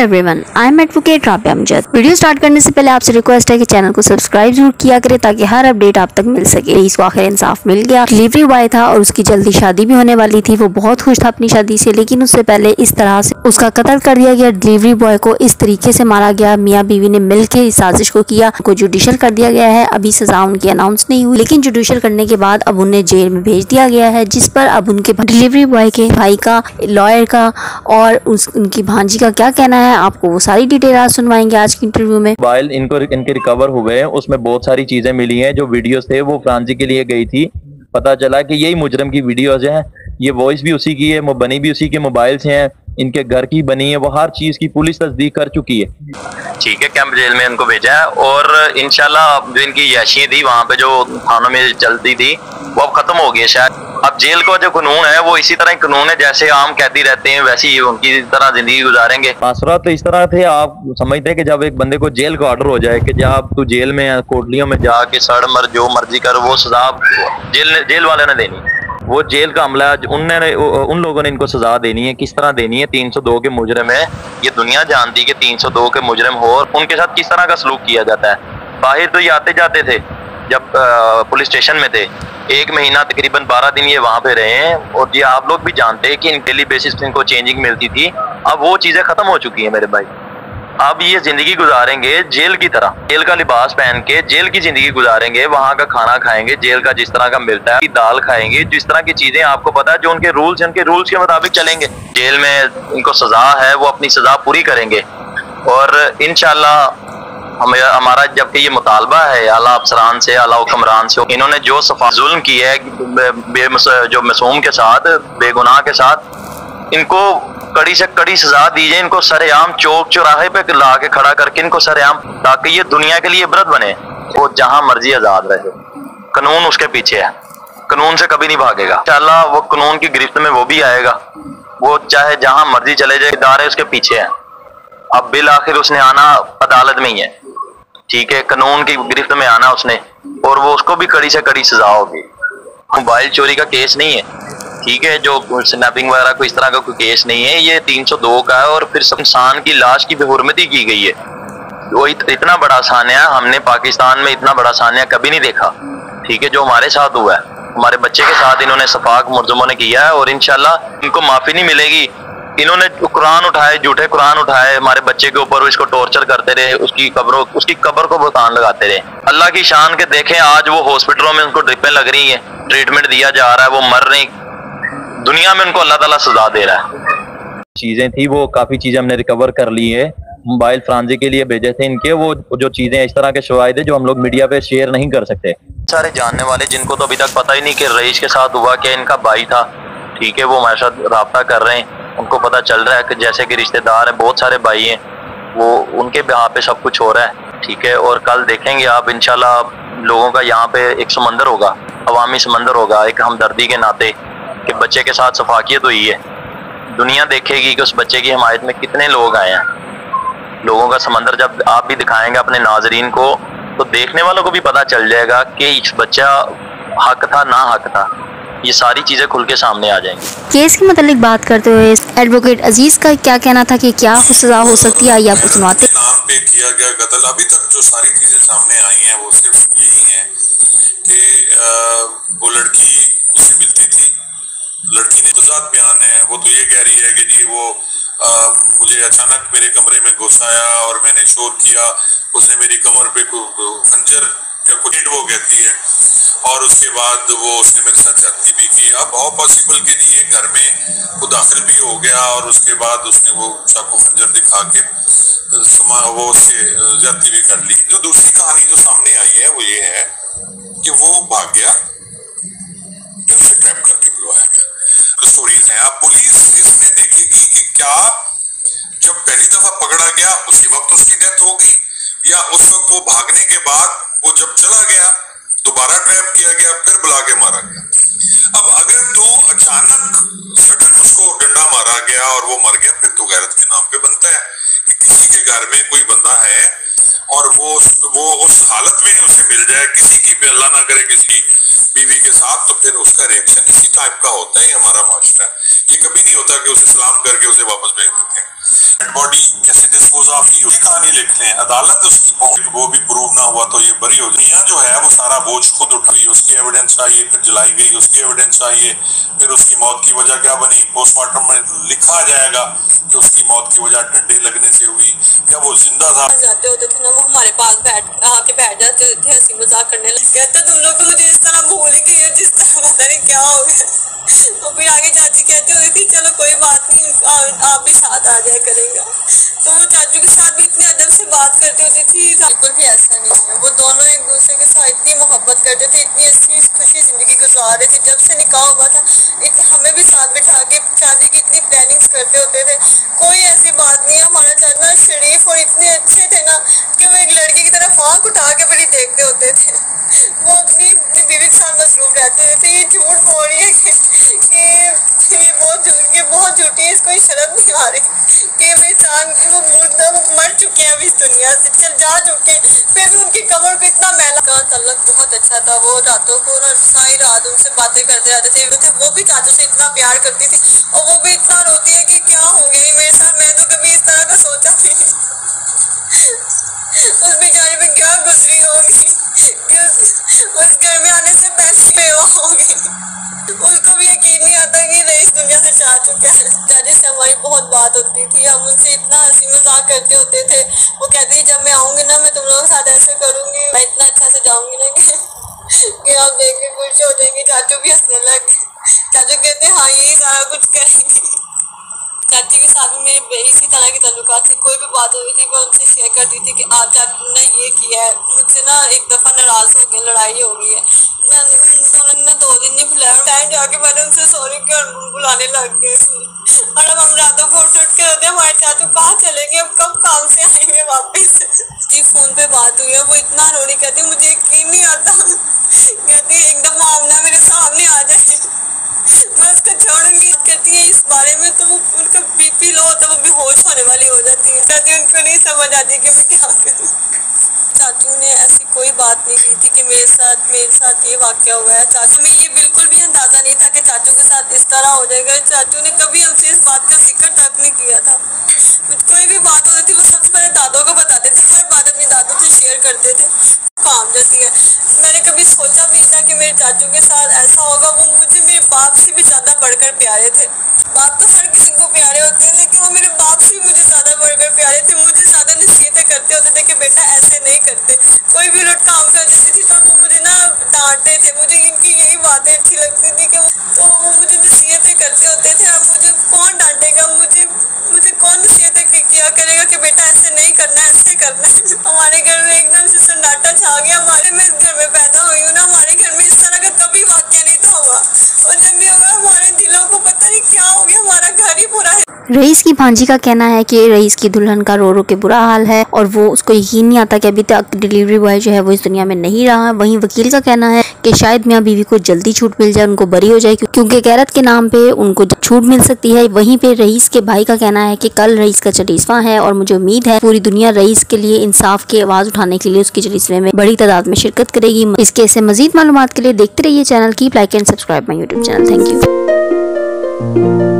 Everyone I am advocate Rabia Amjad video start करने से पहले आपसे रिक्वेस्ट है कि चैनल को सब्सक्राइब ज़रूर किया करें ताकि हर अपडेट आप तक मिल सके। रईस को आखिर इंसाफ मिल गया। डिलीवरी बॉय था और उसकी जल्दी शादी भी होने वाली थी। वो बहुत खुश था अपनी शादी से, लेकिन उससे पहले इस तरह से उसका कत्ल कर दिया गया। डिलीवरी बॉय को इस तरीके से मारा गया। मियाँ बीवी ने मिलकर इस साजिश को किया। को जुडिशल कर दिया गया है। अभी सजा उनकी अनाउंस नहीं हुई, लेकिन जुडिशल करने के बाद अब उन्हें जेल में भेज दिया गया है, जिस पर अब उनके डिलीवरी बॉय के भाई का लॉयर का और उनकी भांजी का क्या कहना है? आपको वो सारी डिटेल आज सुनवाएँगे आज की इंटरव्यू में। मोबाइल इनको इनके रिकवर हुए हैं उसमें बहुत सारी चीज़ें मिली हैं जो वीडियोस थे वो फ्रांसी के लिए गई थी। पता चला कि यही मुजरम की वीडियोज़ हैं ये वॉइस भी उसी की है बनी भी उसी के मोबाइल से हैं इनके घर की बनी है वो हर चीज़ की पुलिस तस्दीक कर चुकी है। ठीक है कैंप जेल में इनको भेजा है और इनशाला जो इनकी याशियाँ थी वहाँ पे जो थानों में चलती थी वो अब खत्म हो गई है शायद। अब जेल का जो कानून है, वो इसी तरह कानून है, जैसे आम कैदी रहते हैं, वैसे ही उनकी तरह ज़िंदगी गुजारेंगे। तो इस तरह थे आप समझते हैं कि जब एक बंदे को जेल का ऑर्डर हो जाए, कि जब तू जेल में कोटलियों में जाके सड़ मर, जो मर्ज़ी कर, वो सजा जेल जेल वाले ने देनी वो जेल का हमला उनने उन लोगों ने इनको सजा देनी है, किस तरह देनी है? 302 के मुजरम है, ये दुनिया जानती है कि 302 के मुजरम हो, और उनके साथ किस तरह का सलूक किया जाता है। बाहर तो ये आते जाते थे, जब पुलिस स्टेशन में थे एक महीना तकरीबन बारह दिन ये वहाँ पे रहे हैं। और ये आप लोग भी जानते हैं कि इन डेली बेसिस पे इनको चेंजिंग मिलती थी। अब वो चीज़ें ख़त्म हो चुकी हैं मेरे भाई। अब ये ज़िंदगी गुजारेंगे जेल की तरह। जेल का लिबास पहन के, जेल की ज़िंदगी गुजारेंगे, वहाँ का खाना खाएँगे, जेल का जिस तरह का मिलता है, दाल खाएँगे, जिस तरह की चीज़ें आपको पता है, जो उनके रूल्स उनके रूल्स के मुताबिक चलेंगे। जेल में इनको सजा है, वो अपनी सजा पूरी करेंगे। और इनशाला हमें हमारा जबकि ये मुतालबा है अला अफसरान से अला हुक्मरान से, इन्होंने जो सफ़ा जुल्म किया है जो मासूम के साथ, बेगुनाह के साथ, इनको कड़ी से कड़ी सजा दीजिए इनको सरेआम चौक चौराहे पे ला के खड़ा करके इनको सरेआम, ताकि ये दुनिया के लिए इबरत बने, वो जहाँ मर्ज़ी आज़ाद रहे। कानून उसके पीछे है। कानून से कभी नहीं भागेगा। इंशाल्लाह वो कानून की गिरफ्त में वो भी आएगा। वो चाहे जहाँ मर्ज़ी चले जाए, इदारे उसके पीछे है। अब बिल आखिर उसने आना अदालत में ही है। ठीक है कानून की गिरफ्त में आना उसने और वो उसको भी कड़ी से कड़ी सजा होगी। मोबाइल चोरी का केस नहीं है। ठीक है जो स्नैपिंग वगैरह कोई इस तरह का कोई केस नहीं है ये 302 का है और फिर इंसान की लाश की बेहरमती की गई है। वो इत, इतना बड़ा सानिया हमने पाकिस्तान में इतना बड़ा सानिया कभी नहीं देखा। ठीक है जो हमारे साथ हुआ है। हमारे बच्चे के साथ इन्होंने सफाक मुर्जुमों ने किया है और इनशाला इनको माफ़ी नहीं मिलेगी। इन्होंने कुरान उठाए झूठे कुरान उठाए हमारे बच्चे के ऊपर इसको टॉर्चर करते रहे उसकी कब्रों उसकी कब्र को भुगतान लगाते रहे। अल्लाह की शान के देखें आज वो हॉस्पिटलों में उनको ड्रिपें लग रही है। ट्रीटमेंट दिया जा रहा है वो मर रही दुनिया में उनको अल्लाह ताला सजा दे रहा है। चीज़ें थी वो काफ़ी चीज़ें हमने रिकवर कर ली है। मोबाइल फ्रांसी के लिए भेजे थे इनके वो जो चीज़ें इस तरह के शवाद है जो हम लोग मीडिया पे शेयर नहीं कर सकते। सारे जानने वाले जिनको तो अभी तक पता ही नहीं कि रईस के साथ हुआ क्या इनका भाई था। ठीक है वो हमारे साथ रबता कर रहे हैं। उनको पता चल रहा है कि जैसे कि रिश्तेदार हैं, बहुत सारे भाई हैं, वो उनके यहाँ पे सब कुछ हो रहा है, ठीक है? और कल देखेंगे आप इनशाला लोगों का यहाँ पे एक समंदर होगा, अवामी समंदर होगा, एक हमदर्दी के नाते कि बच्चे के साथ सफाकियत हुई है। दुनिया देखेगी कि उस बच्चे की हमायत में कितने लोग आए हैं। लोगों का समंदर जब आप भी दिखाएँगे अपने नाजरीन को तो देखने वालों को भी पता चल जाएगा कि इस बच्चा हक था, ना हक था। ये सारी चीज़ें खुल के सामने आ जाएँगी। केस के मतलब बात करते हुए एडवोकेट अज़ीज़ का क्या कहना था कि क्या सजा हो सकती है आइए आपको सुनाते नाम पे किया गया कत्ल। अभी तक जो सारी चीज़ें सामने आई हैं वो सिर्फ़ यही है कि वो लड़की उससे मिलती थी। लड़की ने गुजात बयान है। वो तो ये कह रही है कि जी वो आ, मुझे अचानक मेरे कमरे में घुस आया और मैंने शोर किया। उसने मेरी कमर पे खंजर या कुछ वो कहती है और उसके बाद वो उसने मेरे साथ जाती भी की। अब हाउ पॉसिबल के लिए घर में वो दाखिल भी हो गया और उसके बाद उसने वो चाकू खंजर दिखा के वो उससे जाती भी कर ली। जो दूसरी कहानी जो सामने आई है, वो ये है कि वो भाग गया उसे ट्रैप करके बुलवाया गया। स्टोरीज हैं अब पुलिस इसमें देखेगी कि क्या जब पहली दफ़ा पकड़ा गया, उसी वक्त उसकी डेथ होगी या उस वक्त वो भागने के बाद वो जब चला गया, दोबारा ट्रैप किया गया, फिर बुला के मारा गया। अब अगर तो अचानक सडन उसको डंडा मारा गया और वो मर गया, फिर तो गैरत के नाम पे बनता है कि किसी के घर में कोई बंदा है और वो वो उस हालत में उसे मिल जाए, किसी की भी अल्लाह ना करे, किसी बीवी के साथ तो फिर उसका रिएक्शन इसी टाइप का होता है हमारा माशरा ये कभी नहीं होता कि उसे सलाम करके उसे वापस भेज हैं डेड बॉडी कैसे डिस्पोज ऑफ़ की कहानी लिख लें। अदालत उसकी वो भी प्रूव ना हुआ तो ये बरी हो मियाँ जो है, वो सारा बोझ खुद उठ गई उसकी एविडेंस चाहिए, फिर जलाई गई, उसकी एविडेंस चाहिए, फिर उसकी मौत की वजह क्या बनी? पोस्टमार्टम में लिखा जाएगा कि उसकी मौत की वजह डंडे लगने से हुई। क्या वो ज़िंदा था? जाते होते थे ना, वो हमारे पास बैठ आके बैठ जाते थे, हँसी मज़ाक करने लगे कहते तुम लोग तो मुझे इस तरह भूल गई जिस तरह क्या हो गया। आप भी साथ आ जाया करेगा। तो वो चाचू के साथ भी इतने अदब से बात करती होती थी बिल्कुल भी ऐसा नहीं है। वो दोनों एक दूसरे के साथ इतनी मोहब्बत करते थे, इतनी अच्छी खुशी ज़िंदगी गुजार रहे थे। जब से निकाह हुआ था हमें भी साथ बिठा के शादी की इतनी प्लानिंग्स करते होते थे। कोई ऐसी बात नहीं है। हमारा चाचा शरीफ और इतने अच्छे थे ना कि वो एक लड़के की तरफ़ आँख उठा के बड़ी देखते होते थे। वो अपनी बीवी के साथ मसरूफ रहते थे। ये झूठ बोल रही है कि ये बहुत ये बहुत झूठी है, इसको शर्म नहीं आ रही कि वे इंसान वो मुद्दा वो मर चुके हैं अभी इस दुनिया से। चल जा चुके फिर भी उनकी कमर को इतना मैला का तल्लक बहुत अच्छा था। वो रातों को ना सारी रात उनसे बातें करते रहते थे। वो भी चाचू से इतना प्यार करती थी और वो भी इतना रोती है कि क्या हो गया मेरे साथ मैं तो कभी इस तरह का सोचा नहीं। उस बेचारे पे क्या गुजरी होगी? उस घर में आने से पैसे बेवा हो उसको भी यकीन नहीं आता कि रईस दुनिया से जा चुका है। चाची से हमारी बहुत बात होती थी। हम उनसे इतना हँसी मज़ाक करते होते थे। वो कहती थी जब मैं आऊँगी ना मैं तुम लोगों के साथ ऐसे करूँगी। मैं इतना अच्छा से जाऊँगी ना कि, कि आप देख के खुश हो जाएँगे। चाचू भी हंसने लग चाचू कहते हाँ यही सारा कुछ करेंगे। चाची के साथ में मेरे इसी तरह के तल्लुकात थे। कोई भी बात होती थी, मैं उनसे शेयर करती थी कि आप चाचू ने ये किया है। मुझसे ना एक दफ़ा नाराज़ हो गए लड़ाई हो गई है। उन्होंने ना दो दिन नहीं बुलाया टाइम जाके मैंने उनसे सॉरी कर बुलाने लग गए और अब हम रातों को उठ उठ के होते हमारे चाचू कहाँ चले गए? अब कब काम से आएँगे वापस? जी फ़ोन पे बात हुई है, वो इतना रोनी कहती मुझे यकीन नहीं आता। कहती एकदम मामला मेरे सामने आ जाए। मैं उसको छोड़ूँगी कहती है, इस बारे में तो वो, उनका बीपी लो होता है, वो बेहोश होने वाली हो जाती है। कहती उनको नहीं समझ आती कि मैं क्या करूँ। चाचू ने ऐसी कोई बात नहीं की थी कि मेरे साथ मेरे साथ ये वाक्य हुआ है। चाचू में ये बिल्कुल भी अंदाज़ा नहीं था कि चाचू के साथ इस तरह हो जाएगा। चाचू ने कभी हमसे इस बात का ज़िक्र तक नहीं किया था। कोई भी बात होती थी, वो सबसे पहले दादों को बताते थे, हर बात अपनी दादों से शेयर करते थे। काम जाती है। मैंने कभी सोचा भी कि मेरे चाचू के साथ ऐसा होगा, वो मुझे मेरे बाप से भी ज़्यादा बढ़कर प्यारे थे। बाप तो हर किसी को प्यारे होते हैं, लेकिन वो मेरे बाप से मुझे ज़्यादा बढ़कर प्यारे थे। मुझे ज़्यादा नसीहतें करते होते थे कि बेटा ऐसे नहीं करते। कोई भी लोग काम कर देती थी तो वो मुझे ना डांटते थे। मुझे इनकी यही बातें अच्छी लगती थी कि वो तो वो मुझे नसीहतें करते होते थे। अब मुझे कौन डांटेगा? मुझे मुझे कौन नसीहतें किया करेगा कि बेटा ऐसे नहीं करना, ऐसे करना हमारे घर में एकदम से सन्नाटा छा गया। हमारे, मैं इस घर में पैदा हुई हूँ ना, हमारे घर में इस तरह का कभी वाक्य नहीं था हुआ। और जब भी होगा रईस की भांजी का कहना है कि रईस की दुल्हन का रो रो के बुरा हाल है और वो उसको यकीन नहीं आता कि अभी तक डिलीवरी बॉय जो है वो इस दुनिया में नहीं रहा। है वहीं वकील का कहना है कि शायद मियाँ बीवी को जल्दी छूट मिल जाए, उनको बरी हो जाए क्योंकि गैरत के नाम पे उनको छूट मिल सकती है। वहीं पे रईस के भाई का कहना है कि कल रईस का चलीसवा है और मुझे उम्मीद है पूरी दुनिया रईस के लिए इंसाफ की आवाज़ उठाने के लिए उसके चलीसवे में बड़ी तादाद में शिरकत करेगी। इस केस से मजीद मालूम के लिए देखते रहिए चैनल की like and subscribe my YouTube channel. Thank you. Música